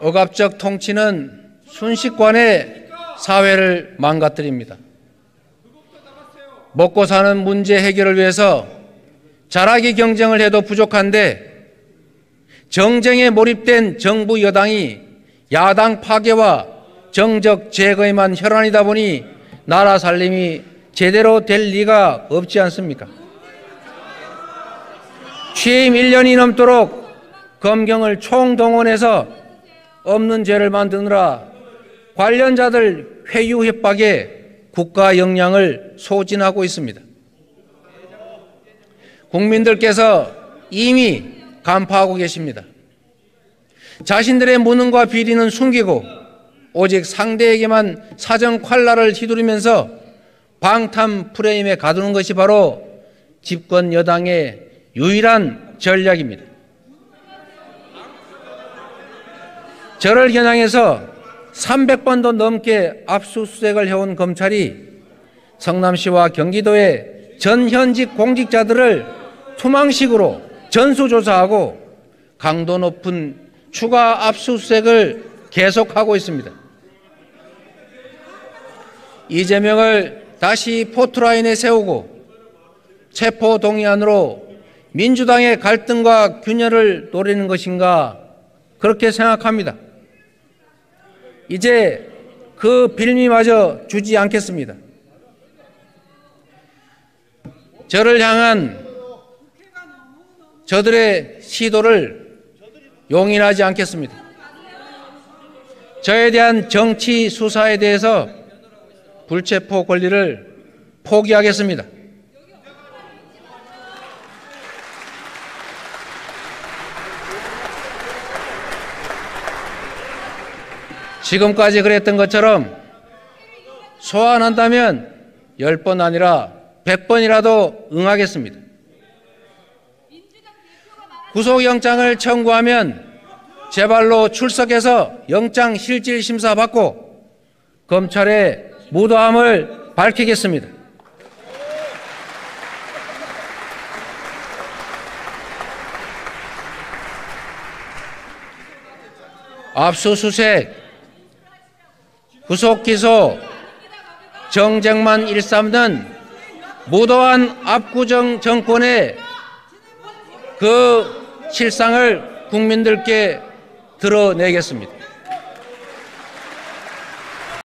억압적 통치는 순식간에 사회를 망가뜨립니다. 먹고 사는 문제 해결을 위해서 잘하기 경쟁을 해도 부족한데 정쟁에 몰입된 정부 여당이 야당 파괴와 정적 제거에만 혈안이다 보니 나라 살림이 제대로 될 리가 없지 않습니까? 취임 1년이 넘도록 검경을 총동원해서 없는 죄를 만드느라 관련자들 회유 협박에 국가 역량을 소진하고 있습니다. 국민들께서 이미 간파하고 계십니다. 자신들의 무능과 비리는 숨기고 오직 상대에게만 사정 콸라를 휘두르면서 방탄 프레임에 가두는 것이 바로 집권 여당의 유일한 전략입니다. 저를 겨냥해서 300번도 넘게 압수수색을 해온 검찰이 성남시와 경기도의 전현직 공직자들을 투망식으로 전수조사하고 강도 높은 추가 압수수색을 계속하고 있습니다. 이재명을 다시 포트라인에 세우고 체포 동의안으로 민주당의 갈등과 균열을 노리는 것인가 그렇게 생각합니다. 이제 그 빌미마저 주지 않겠습니다. 저를 향한 저들의 시도를 용인하지 않겠습니다. 저에 대한 정치 수사에 대해서 불체포 권리를 포기하겠습니다. 지금까지 그랬던 것처럼 소환한다면 10번 아니라 100번이라도 응하겠습니다. 구속영장을 청구하면 제발로 출석해서 영장 실질 심사 받고 검찰의 무도함을 밝히겠습니다. 압수수색, 구속 기소, 정쟁만 일삼는 무도한 압구정 정권의 그 실상을 국민들께 드러내겠습니다.